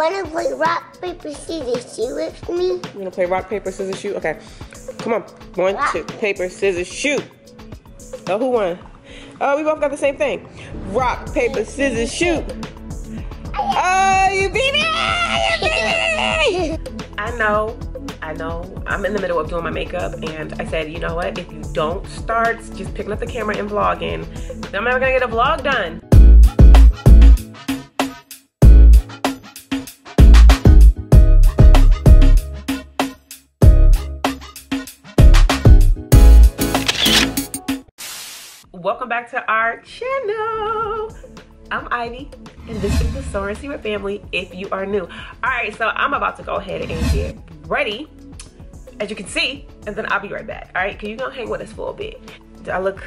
wanna play rock, paper, scissors, shoot with me? You wanna play rock, paper, scissors, shoot? Okay. Come on. One, two, paper, scissors, shoot. Oh, who won? Oh, we both got the same thing. Rock, paper, scissors, shoot. Oh, you beat me! You beat me! I know, I know. I'm in the middle of doing my makeup, and I said, you know what? If you don't start just picking up the camera and vlogging, then I'm never gonna get a vlog done. Welcome back to our channel. I'm Ivy, and this is the Soaring Seaward family if you are new. All right, so I'm about to go ahead and get ready, as you can see, and then I'll be right back. All right, can you go hang with us for a bit? Do I look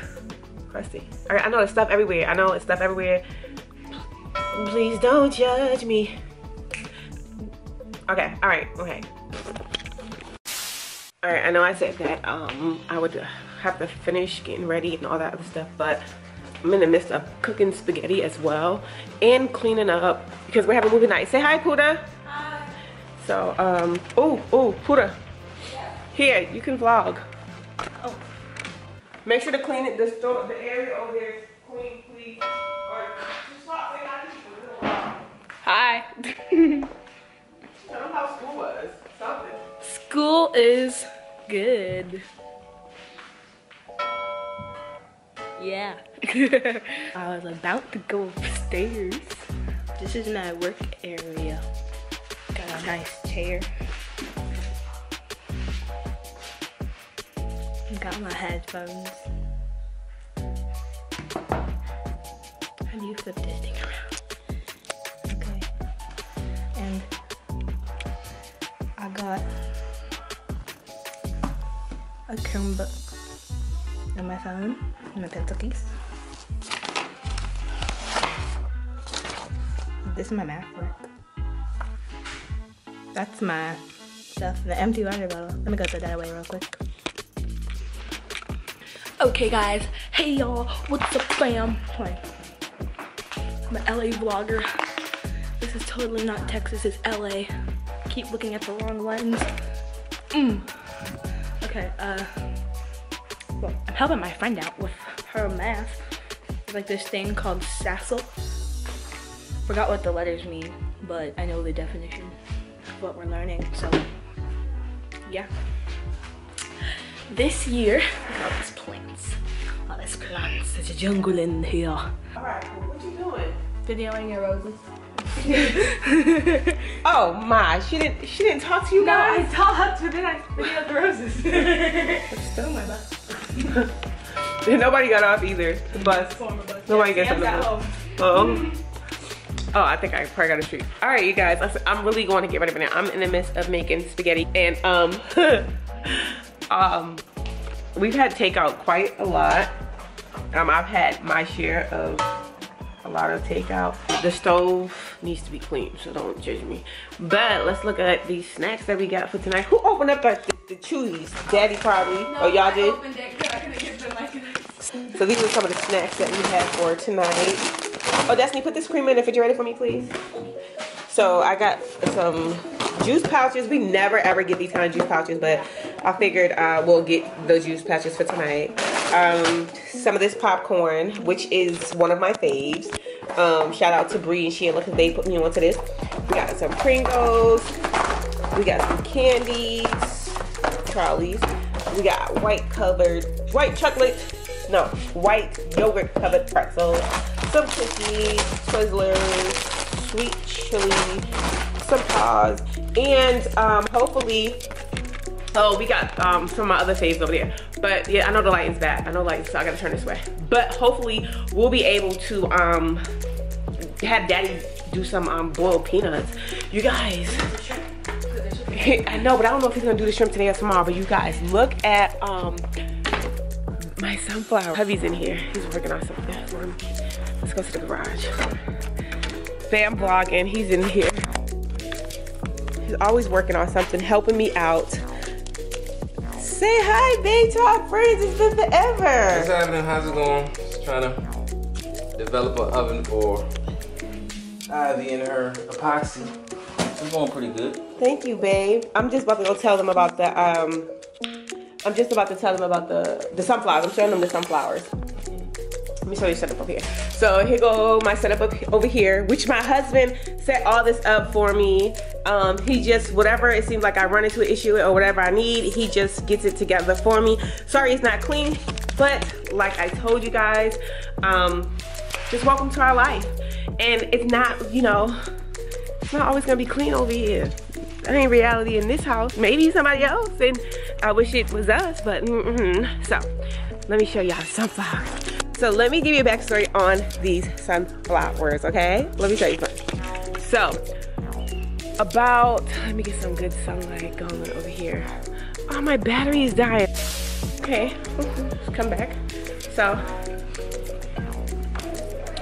crusty? All right, I know it's stuff everywhere. I know it's stuff everywhere. Please don't judge me. Okay, all right, okay. All right, I know I said that um, I would have to finish getting ready and all that other stuff, but I'm in the midst of cooking spaghetti as well and cleaning up because we're having movie night. Say hi, Puda. Hi. So, um, oh, oh, Puda. Here, you can vlog. Oh. Make sure to clean it, the, store, the area over there is clean, please. Or just stop hi. Hi. Tell them how school was. School is good. Yeah. I was about to go upstairs. This is my work area. Got a nice chair. Got my headphones. How do you flip this thing around? A Chromebook on my phone and my pencil case. This is my math work. That's my stuff, the empty water bottle. Let me go throw that away real quick. Okay guys, hey y'all, what's up fam? I'm an LA vlogger. This is totally not Texas, it's LA. Keep looking at the wrong lens. Mm. Okay, uh, well, I'm helping my friend out with her math. It's like this thing called SASL. Forgot what the letters mean, but I know the definition of what we're learning, so yeah. This year, look at all these plants. All these plants. There's a jungle in here. Alright, what are you doing? Videoing your roses. oh my, she didn't she didn't talk to you no, guys? No, I talked, but then I videoed the roses. Still my bus. Nobody got off either. The bus. Nobody gets on the bus. Oh. Oh, I think I probably got a treat. All right, you guys, I'm really going to get ready for now. I'm in the midst of making spaghetti and um, um, we've had takeout quite a lot. Um, I've had my share of a lot of takeout. The stove needs to be cleaned, so don't judge me. But let's look at these snacks that we got for tonight. Who opened up the, the, Chewies? Daddy probably. No, oh, y'all did? So these are some of the snacks that we have for tonight. Oh, Destiny, put this cream in the refrigerator for me, please. So I got some juice pouches. We never ever get these kind of juice pouches, but I figured uh, we'll get those juice pouches for tonight. Um, some of this popcorn, which is one of my faves. Um, shout out to Bree and Sheila because they put me onto this. We got some Pringles. We got some candies. Charlie's. We got white covered, white chocolate, no, white yogurt covered pretzels. Some cookies, Twizzlers, sweet chili, some paws, and um, hopefully, oh, we got um, some of my other faves over there. But yeah, I know the lighting's bad. I know lighting, so I gotta turn this way. But hopefully, we'll be able to um, have daddy do some um, boiled peanuts. You guys, I know, but I don't know if he's gonna do the shrimp today or tomorrow, but you guys, look at um, my sunflower. Hubby's in here. He's working on something. Let's go to the garage. Bam vlogging, he's in here. Always working on something, helping me out. Say hi, babe, to our friends. It's been forever. What's happening? How's it going? Just trying to develop an oven for Ivy and her epoxy. It's going pretty good. Thank you, babe. I'm just about to go tell them about the um I'm just about to tell them about the the sunflowers. I'm showing them the sunflowers. Let me show you setup up here. So here go my setup up over here, which my husband set all this up for me. Um, he just, whatever it seems like I run into an issue or whatever I need, he just gets it together for me. Sorry it's not clean, but like I told you guys, um, just welcome to our life. And it's not, you know, it's not always gonna be clean over here. That ain't reality in this house. Maybe somebody else, and I wish it was us, but mm -mm. So, let me show y'all the sunflower. So let me give you a backstory on these sunflowers, okay? Let me show you something. So, about, let me get some good sunlight going over here. Oh, my battery is dying. Okay, come back. So,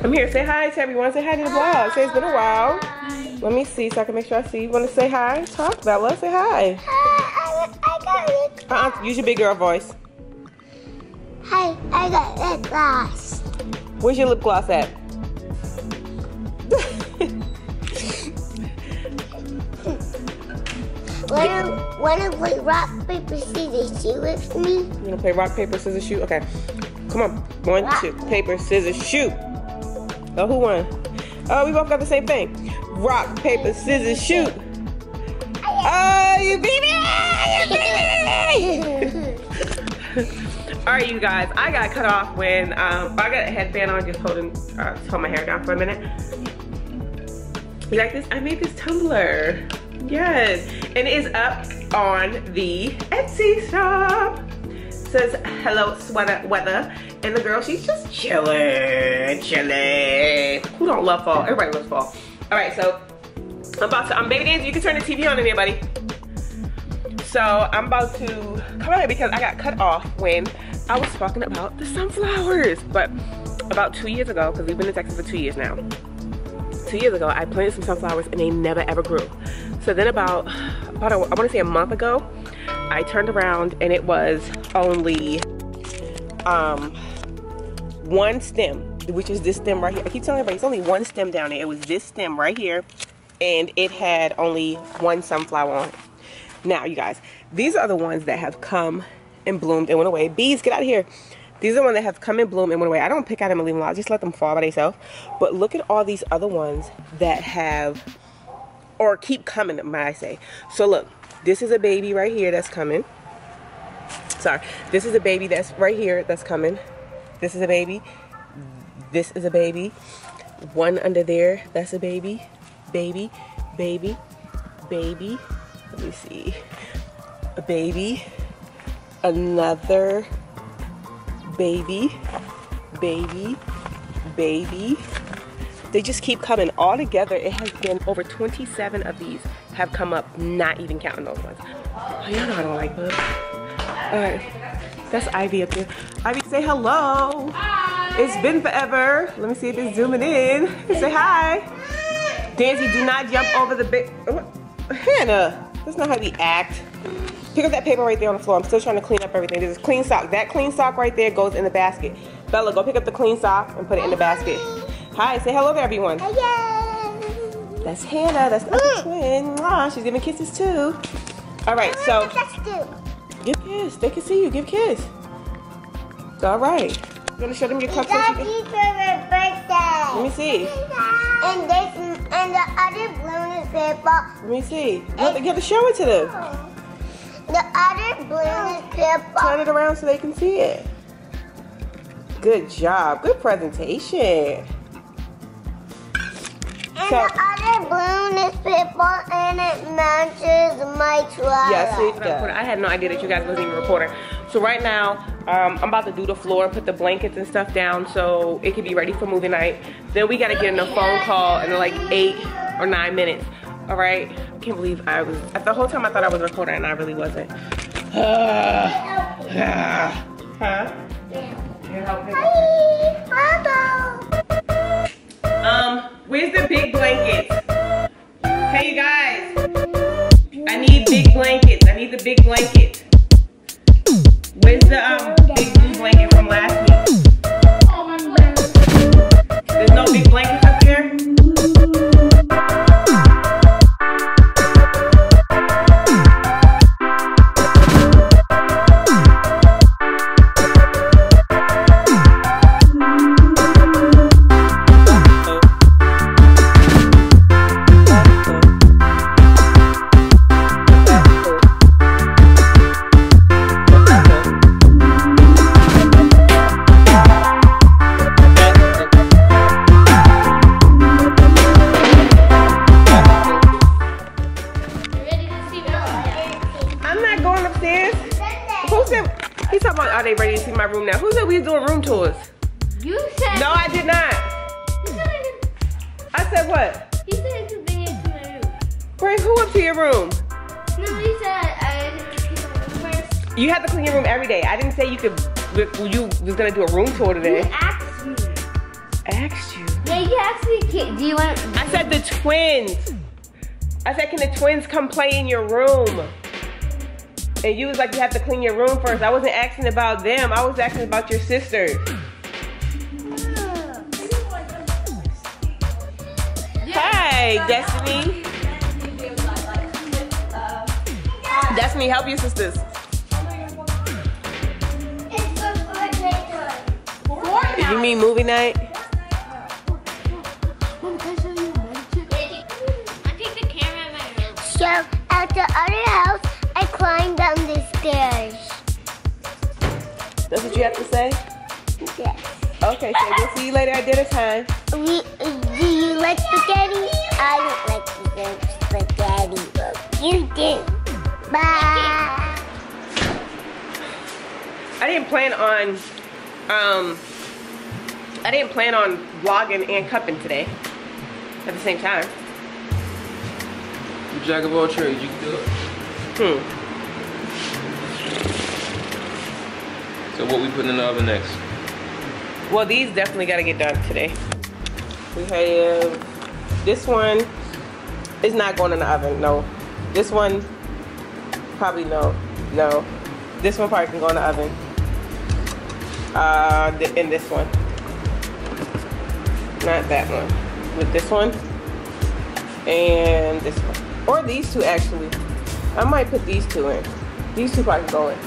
I'm here. Say hi to everyone. Say hi to the vlog. Say it's been a while. Let me see so I can make sure I see. You want to say hi? Talk, Bella. Say hi. I, I got it. Uh -uh. Use your big girl voice. Hi, I got lip gloss. Where's your lip gloss at? Wanna, wanna play rock, paper, scissors, shoot with me? You gonna play rock, paper, scissors, shoot? Okay. Come on. One, two, paper, scissors, shoot. Oh, who won? Oh, we both got the same thing. Rock, paper, scissors, shoot. Oh, you beat me! You beat me! All right, you guys, I got cut off when um, I got a headband on, just holding, uh, just hold my hair down for a minute. You like this? I made this tumbler. Yes, and it is up on the Etsy shop. says hello sweater weather, and the girl she's just chilling, chilling. Who don't love fall? Everybody loves fall. All right, so I'm about to. I'm baby dancing. You can turn the TV on, anybody. So I'm about to come out here because I got cut off when I was talking about the sunflowers. But about two years ago, because we've been in Texas for two years now, two years ago, I planted some sunflowers and they never ever grew. So then about, about a, I wanna say a month ago, I turned around and it was only um, one stem, which is this stem right here. I keep telling everybody, it's only one stem down there. It was this stem right here and it had only one sunflower on it. Now, you guys, these are the ones that have come and bloomed and went away. Bees, get out of here. These are the ones that have come and bloomed and went away. I don't pick out them and leave them out. I just let them fall by themselves. But look at all these other ones that have, or keep coming, might I say. So look, this is a baby right here that's coming. Sorry. This is a baby that's right here that's coming. This is a baby. This is a baby. One under there, that's a baby. Baby, baby, baby. Let me see. A baby. Another baby, baby, baby. They just keep coming. All together, it has been over 27 of these have come up, not even counting those ones. Oh, y'all know I don't like bugs. All right, that's Ivy up there. Ivy, say hello. Hi. It's been forever. Let me see if it's zooming in. Say hi. Dancy, do not jump over the big, oh, Hannah, that's not how we act. Pick up that paper right there on the floor. I'm still trying to clean up everything. There's a clean sock. That clean sock right there goes in the basket. Bella, go pick up the clean sock and put it in the basket. Hi, say hello to everyone. Hello. That's Hannah. That's the other mm. twin. Aw, she's giving kisses too. All right, so give kiss. They can see you. Give kiss. All right. You want to show them your cup? Favorite birthday. Let me see. And this and the other purple. Let me see. You have, to, you have to show it to them. The other balloon is purple. Turn it around so they can see it. Good job. Good presentation. And So- the other balloon is purple and it matches my twilight. Yes, it does. I had no idea that you guys wasn't even recording. So right now, um, I'm about to do the floor, put the blankets and stuff down so it can be ready for movie night. Then we gotta get in a phone call in like eight or nine minutes. All right? I can't believe I was, at the whole time I thought I was recording and I really wasn't. huh? You help me? Hi, Um, where's the big blankets? Hey, you guys. I need big blankets. I need the big blanket. Where's the um big blue blanket from last week? Asked you. Yeah, you asked me. "Kid, Do you want? I said the twins. I said, can the twins come play in your room? And you was like, you have to clean your room first. I wasn't asking about them. I was asking about your sisters. Hi, Destiny. Destiny, help your sisters. You mean movie night? At the other house, I climbed down the stairs. That's what you have to say? Yes. Okay, so we'll see you later at dinner time. We, do you like spaghetti? I don't like spaghetti. You do. Bye. I didn't plan on, um, I didn't plan on vlogging and cupping today at the same time. Jack of all trades, you can do it. Hmm. So what we putting in the oven next? Well, these definitely got to get done today. We have this one is not going in the oven. No, this one probably no, no. This one probably can go in the oven. Uh, th- and this one, not that one. With this one and this one, or these two actually. I might put these two in. These two probably go in.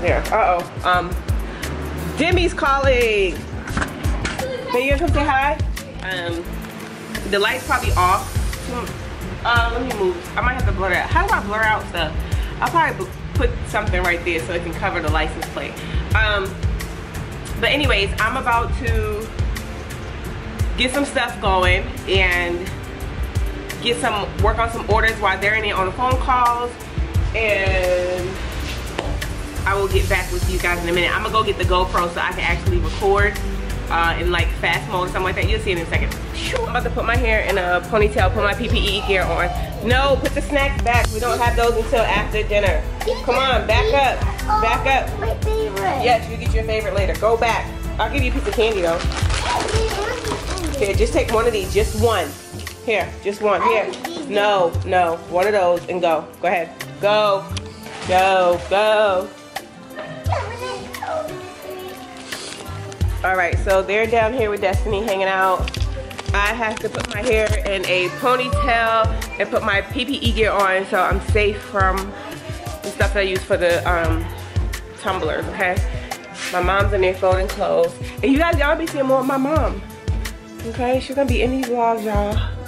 There. Uh oh. Um. Demi's calling. Hey, you come say hi? Um, the light's probably off. Uh, let me move. I might have to blur that. How do I blur out stuff? I'll probably put something right there so it can cover the license plate. Um, but anyways, I'm about to get some stuff going and get some work on some orders while they're in there on the phone calls and I will get back with you guys in a minute. I'm gonna go get the GoPro so I can actually record uh, in like fast mode or something like that. You'll see it in a second. I'm about to put my hair in a ponytail, put my PPE gear on. No, put the snacks back. We don't have those until after dinner. Come on, back up, back up. My favorite. Yes, you get your favorite later. Go back. I'll give you a piece of candy though. Here, just take one of these, just one. Here, just one. Here. No, no, one of those and go. Go ahead. Go, go, go. All right, so they're down here with Destiny hanging out. I have to put my hair in a ponytail and put my PPE gear on so I'm safe from the stuff that I use for the um, tumblers, okay? My mom's in there folding clothes. And you guys, y'all be seeing more of my mom. Okay, she's gonna be in these vlogs, y'all.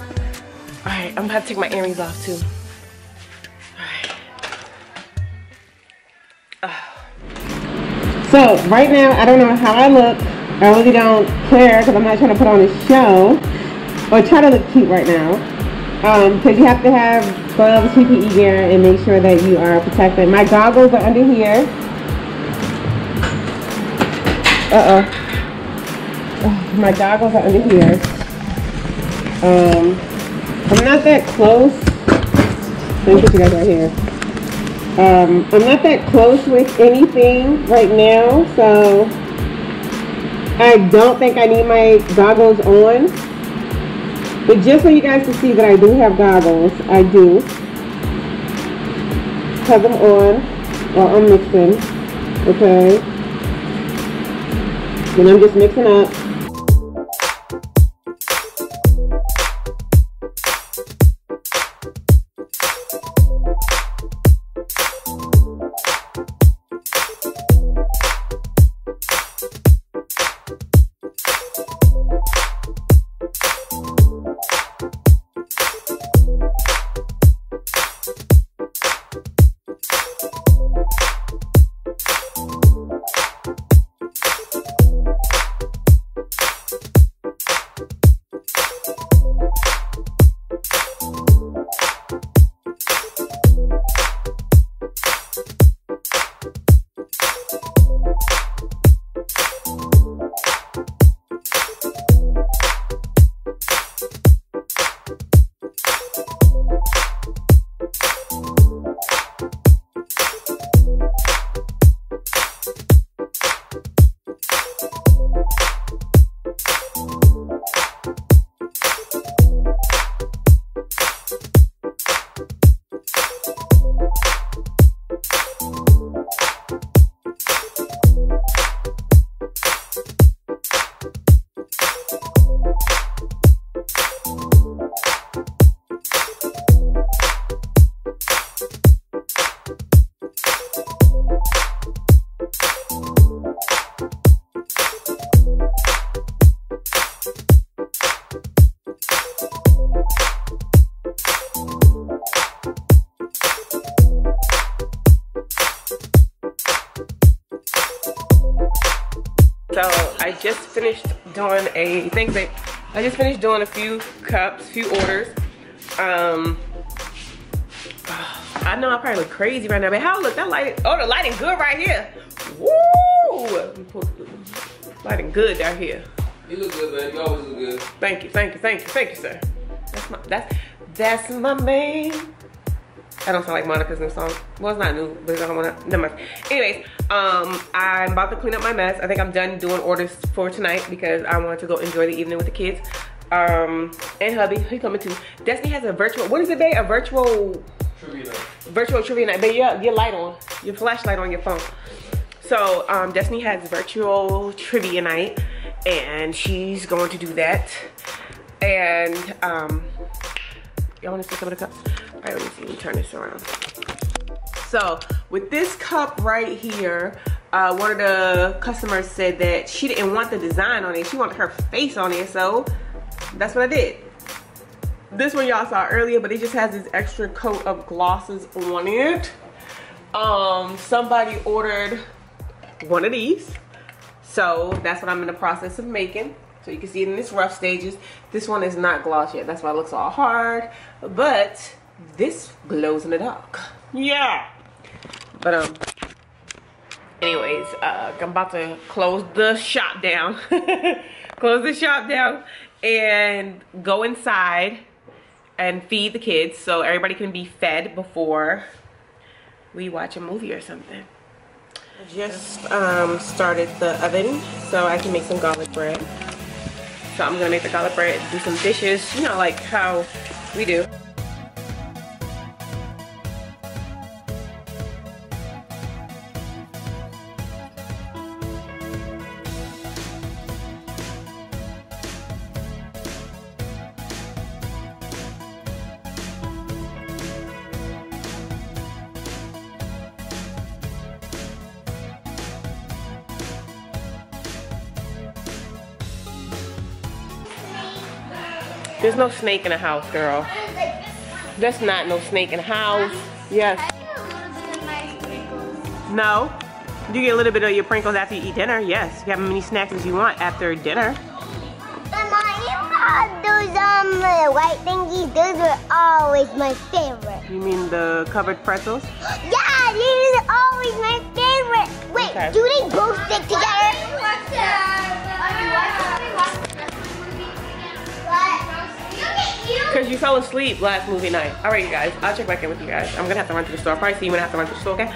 All right, I'm about to take my earrings off too. So right now, I don't know how I look. I really don't care because I'm not trying to put on a show or try to look cute right now. Um, because you have to have gloves, PPE gear, and make sure that you are protected. My goggles are under here. Uh oh. My goggles are under here. Um, I'm not that close. Let me put you guys right here. Um, I'm not that close with anything right now, so I don't think I need my goggles on. But just so you guys can see that I do have goggles, I do. Have them on while I'm mixing. Okay. And I'm just mixing up. A thanks babe. I just finished doing a few cups, few orders. Um I know I probably look crazy right now, but how look that lighting? Oh, the lighting good right here. Woo! Lighting good down here. You look good, man. You always look good. Thank you, thank you, thank you, thank you, sir. That's my that's that's my man. I don't sound like Monica's new song. Well, it's not new, but I don't wanna never mind. Anyways, um, I'm about to clean up my mess. I think I'm done doing orders for tonight because I want to go enjoy the evening with the kids. Um, and hubby, he coming too. Destiny has a virtual, what is it, babe? A virtual Trivia night. virtual trivia night. But your, your light on, your flashlight on your phone. So um, Destiny has virtual trivia night and she's going to do that. And um, y'all wanna see some of the cups? All right, let me turn this around. So with this cup right here, uh, one of the customers said that she didn't want the design on it. She wanted her face on it. So that's what I did. This one y'all saw earlier, but it just has this extra coat of glosses on it. Um, somebody ordered one of these. So that's what I'm in the process of making. So you can see it in its rough stages. This one is not gloss yet. That's why it looks all hard. But this glows in the dark. Yeah. But um, anyways, uh, I'm about to close the shop down. close the shop down and go inside and feed the kids so everybody can be fed before we watch a movie or something. I just um, started the oven so I can make some garlic bread. So I'm gonna make the garlic bread, do some dishes, you know, like how we do. There's no snake in the house, girl. That's not no snake in the house. Yes. No. Do you get a little bit of your sprinkles after you eat dinner. Yes. You have as many snacks as you want after dinner. Those um white thingies, those were always my favorite. You mean the covered pretzels? Yeah, these are always my favorite. Wait, Okay. do they both stick together? Because you fell asleep last movie night. All right, you guys. I'll check back in with you guys. I'm to have to run to the store. I'll probably see you when I have to run to the store, okay?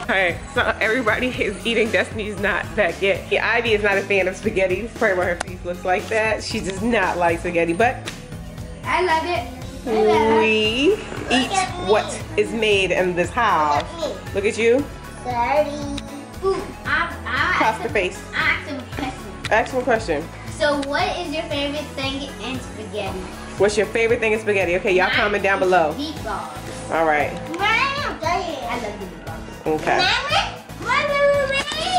Alright, so everybody is eating Destiny's not that yet. Yeah, Ivy is not a fan of spaghetti. That's probably why her face looks like that. She does not like spaghetti, but I love it. we eat what is made in this house. Look at you. Sorry. Ooh, I, I, Cross the face. I asked him a question. Ask a question. So what is your favorite thing in spaghetti? What's your favorite thing in spaghetti? Okay, y'all comment down below. Meatballs. All right. I love the meatballs. Okay.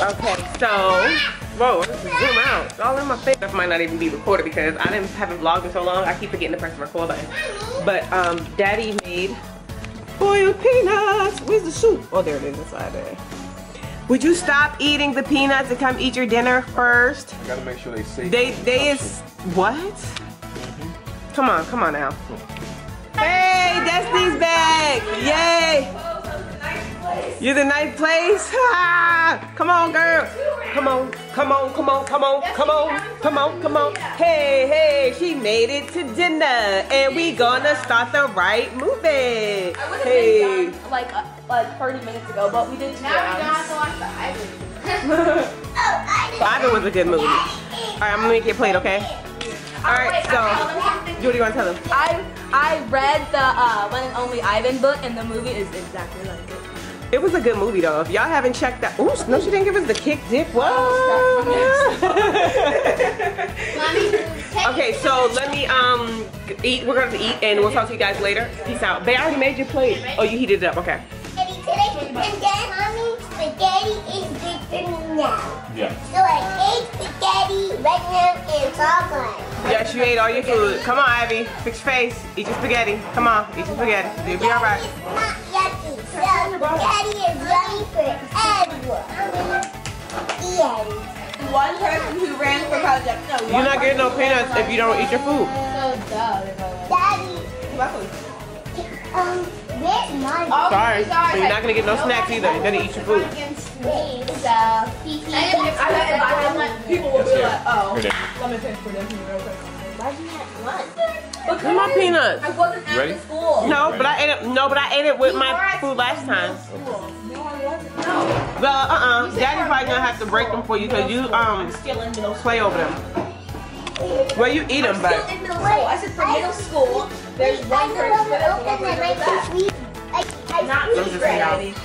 Okay, so, whoa, let's zoom out. It's all in my face. That might not even be recorded because I didn't haven't vlogged in so long. I keep forgetting to press the record button. But um, Daddy made boiled peanuts. Where's the soup? Oh, there it is inside there. Would you stop eating the peanuts and come eat your dinner first? I gotta make sure they safe. They they is what? Mm-hmm. Come on, come on now. Hey, Destiny's back! Yay! You're the ninth place? Ah, come on, girl. Come on, come on, come on, come on, come on, come on, come on. Hey, hey, she made it to dinner, and we gonna start the right movie. I would have Hey. been done like uh, like 30 minutes ago, but we did two rounds. watch the Ivan. Ivan was a good movie. All right, I'm gonna make your plate, okay? All right, so, what do you want to tell them? I I read the uh, One and Only Ivan book, and the movie is exactly like it. It was a good movie though. If y'all haven't checked that, ooh, no, she didn't give us the kick dick. What? okay, so let me um eat. We're gonna eat, and we'll talk to you guys later. Peace out. They already made your plate. Oh, you heated it up. Okay. And then, mommy, spaghetti is good for me now. Yeah. So I ate spaghetti right now and it's all gone. Yes, you ate all your food. Come on, Ivy. Fix your face. Eat your spaghetti. Come on, eat your spaghetti. You'll be all right. It's not yucky. So spaghetti is yummy for everyone. Yes. One person who ran for president. No, You're not getting no peanuts if you don't eat your food. Daddy, um, where's my Oh, Sorry, but you're not gonna get no snacks either. You're gonna eat your food. Wait, so, I bet if I had one, people will be like, oh, Here. let me finish for them real quick. why'd you have one? Where's my peanuts? I wasn't at Ready? the school. No, but I ate it. No, but I ate it with my food last time. No, I wasn't. No. Well, uh, uh Daddy's probably gonna have to break them for you because you um Still in middle school. play over them. Well, you eat them, Still but in middle school. I said for middle school, there's one I person never that opened will it. go I back. can sleep. I, I, Not Those fifth are grade, y'all. baby.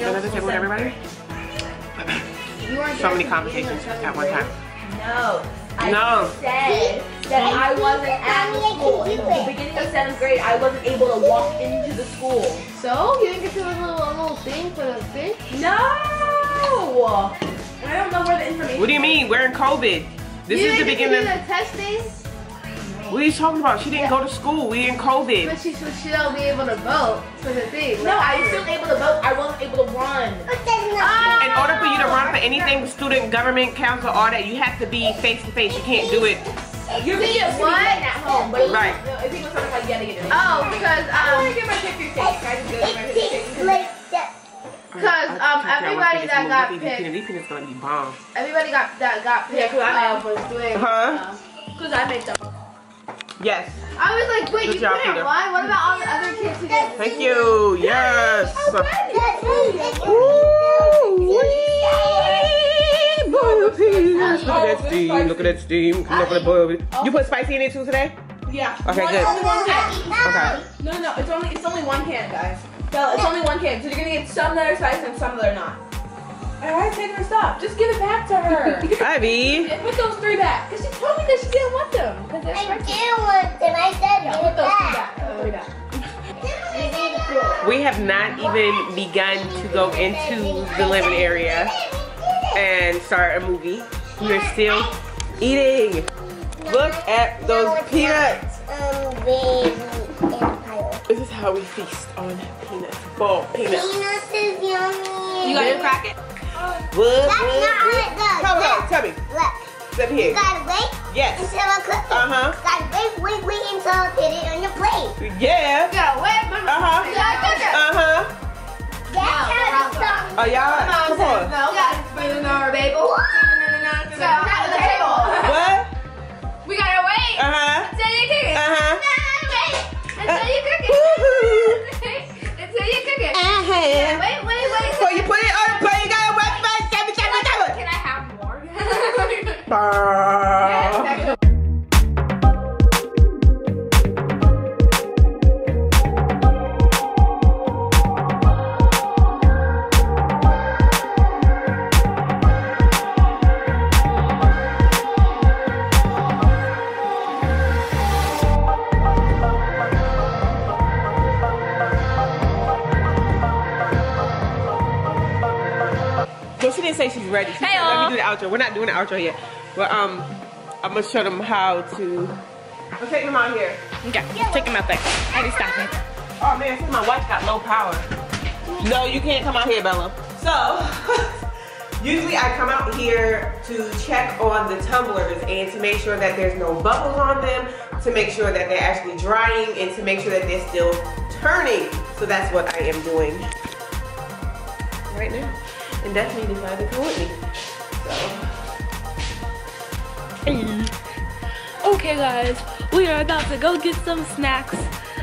you're gonna with everybody. So many for conversations at one time. No. I No. said that I wasn't at the school. In the beginning of seventh grade, I wasn't able to walk into the school. So you didn't get to a little, little thing for the thing? No! I don't know where the information What do you mean? We're in COVID. This you is the didn't get to beginning. do the testing, What are you talking about? She didn't go to school. We in COVID. but she should still be able to vote for the thing. No, I was still able to vote. I wasn't able to run. but that's. In order for you to run for anything, student, government, council, all that, you have to be face to face. You can't do it. You're being what? at home, but it was, Right. no, I think it something like you had to get it. Oh, because I want um, to get my picture taken. I just did my picture taken. Like that. because um, everybody that got These picked, peanuts, these peanuts gonna be bomb. everybody got that got Yeah, picked 'cause I uh, was doing. Huh? Because I made them. Yes. I was like, wait, Good you job, couldn't Peter. run? What about all the other kids who did? Thank you. Yes. Look at that steam. Look at that steam coming up with the bubble. You put spicy in it too today? Yeah. Okay, one, good. Only one can. Okay. No, no, it's only it's only one can, guys. Bella, it's only one can. So you're gonna get some that are spicy and some that are not. Alright, take her stop. Just give it back to her. Ivy. and put those three back. Because she told me that she didn't want them. Because they're I spicy. do want them. I said Yeah, give put it those three back. back. Put three back. We have not even begun to go into the living area and start a movie. We're still eating. Look at those peanuts. Um, how we feast on peanuts. Ball peanuts. Peanuts is yummy. You gotta crack it. What? That's not how it goes. Come on, tell me. Look, Step you gotta wait Yes. until I cook it. Uh huh. Gotta wait, wait, wait until I put it on your plate. Yeah. Yeah, wait, Uh huh. Uh huh. That's how it's done. Oh y'all. Come on. no, gotta put it on our baby. So, at the table. What? We gotta wait Uh huh. until you cook it. Uh Until you cook it. Until you cook it. Uh huh. Wait, wait, wait. Before you put it on the plate, you gotta wet my tell me, tell me, tell me. Can I have more? Bah. Outro. We're not doing the outro yet. But um, I'm gonna show them how to. I'm taking them out here. Okay, take them out there. How stop it? Oh man, my wife got low power. No, you can't come out here, Bella. So, usually I come out here to check on the tumblers and to make sure that there's no bubbles on them, to make sure that they're actually drying, and to make sure that they're still turning. So that's what I am doing right now. And Destiny decided to come with me. So, Okay, guys, we are about to go get some snacks.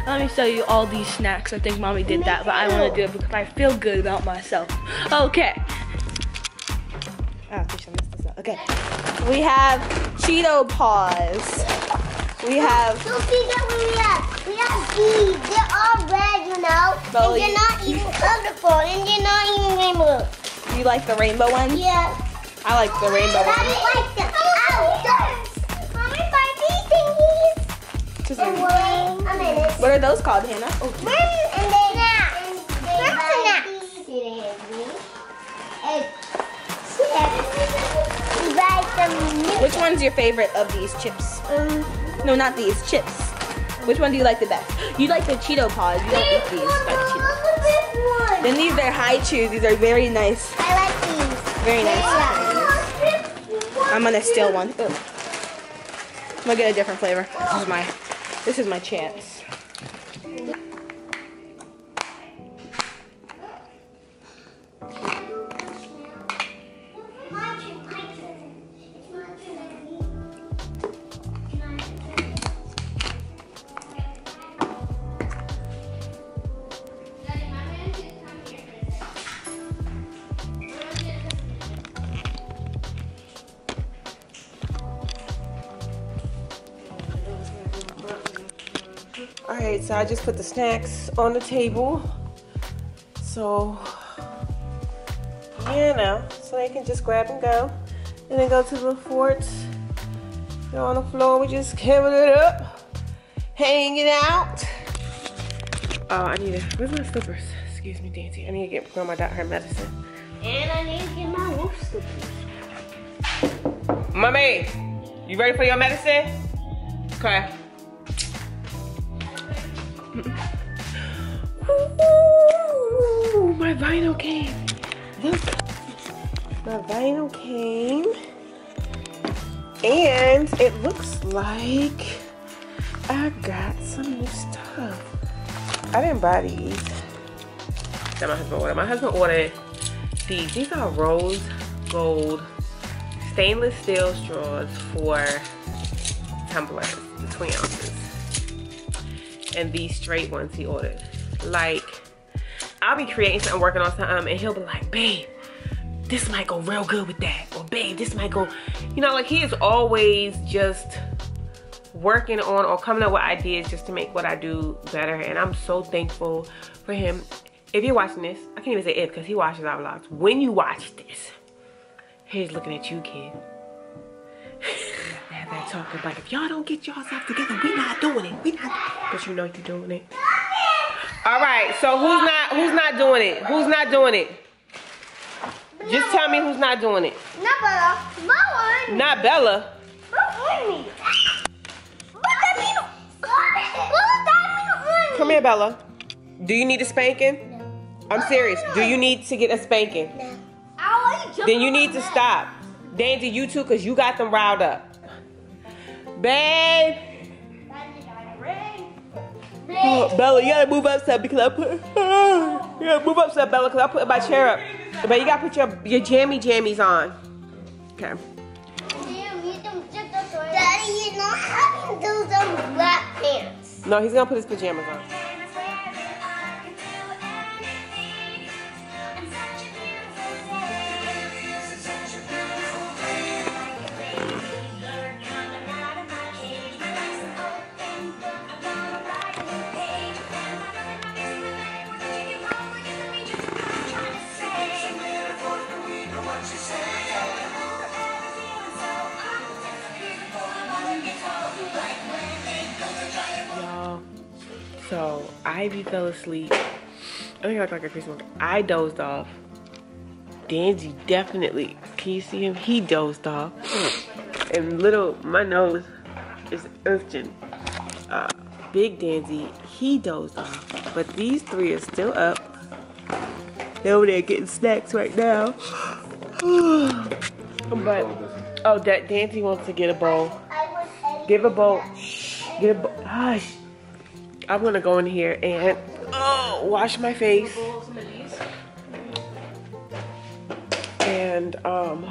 Let me show you all these snacks. I think mommy did that, but I want to do it because I feel good about myself. Okay. Ah, fish, I messed this up. Okay. We have Cheeto Paws. We have So see that we have, we have these. They're all red, you know. Well, and they're not even colorful, and they're not even rainbow. you like the rainbow one? Yeah. I like the rainbow But I one. like them. Ow, Mommy, buy these thingies. Just And wait. What are those called, Hannah? Oh, and they and they buy these. these. And we buy some Which one's your favorite of these chips? Um, No, not these chips. Which one do you like the best? You like the Cheeto Paws. You don't eat these. Like the Cheetos. Then these are Hi-Chews. These are very nice. I like these. Very nice. I'm gonna steal one. I'm gonna get a different flavor. This is my, this is my chance. So I just put the snacks on the table. So, you know, so they can just grab and go. And then go to the forts. Go on the floor, we just cover it up, Hanging out. Oh, I need to, where's my slippers? Excuse me, Dancy. I need to get grandma dot her medicine. And I need to get my wolf slippers. Mommy, you ready for your medicine? Okay. My vinyl came. Look. My vinyl came. And it looks like I got some new stuff. I didn't buy these. That my husband ordered. My husband ordered these. These are rose gold stainless steel straws for tumblers, the 20 ounces. And these straight ones he ordered. Like, I'll be creating something, working on something, um, and he'll be like, babe, this might go real good with that. Or babe, this might go, you know, like he is always just working on or coming up with ideas just to make what I do better. And I'm so thankful for him. If you're watching this, I can't even say if because he watches our vlogs. When you watch this, he's looking at you, kid. That talking like if y'all don't get yourself together, we not doing it. We not. But you know you're doing it. All right. So who's not? Who's not doing it? Who's not doing it? Just tell me who's not doing it. Not Bella. Bella. Not Bella. Bella. Bella. Come here, Bella. Do you need a spanking? I'm serious. Do you need to get a spanking? Then you need to stop. Daisy, you too, because you got them riled up. Babe. Oh, Bella, you gotta move up some because I put. you gotta move up some, Bella, because I put my chair up. But you gotta put your your jammy jammies on. Okay. Daddy, you know how to do some black pants. No, he's gonna put his pajamas on. Ivy fell asleep. I think I like a Christmas. I dozed off. Danzy definitely. Can you see him? He dozed off. And little, my nose is urgent. Uh, Big Danzy, he dozed off. But these three are still up. They're over there getting snacks right now. but, oh, that Danzy wants to get a bowl. Give a bowl. Get a bowl. Hush. I'm gonna go in here and oh, wash my face. And um,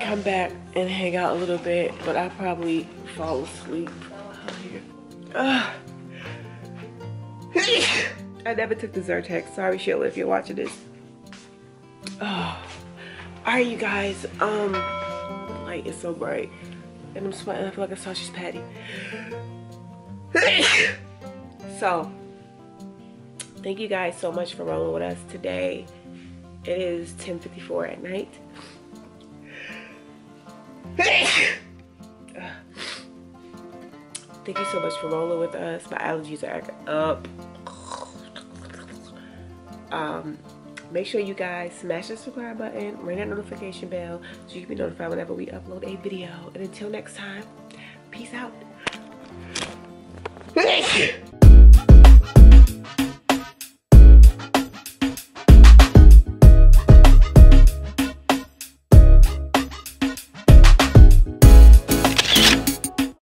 come back and hang out a little bit, but I'll probably fall asleep. Ugh. I never took the Zyrtec. Sorry, Sheila, if you're watching this. All right, you guys. Um, the light is so bright, and I'm sweating. I feel like a sausage patty. so, thank you guys so much for rolling with us today. It is 10:54 at night. Thank you so much for rolling with us. My allergies are up. Um, Make sure you guys smash that subscribe button, ring that notification bell so you can be notified whenever we upload a video. And until next time, peace out.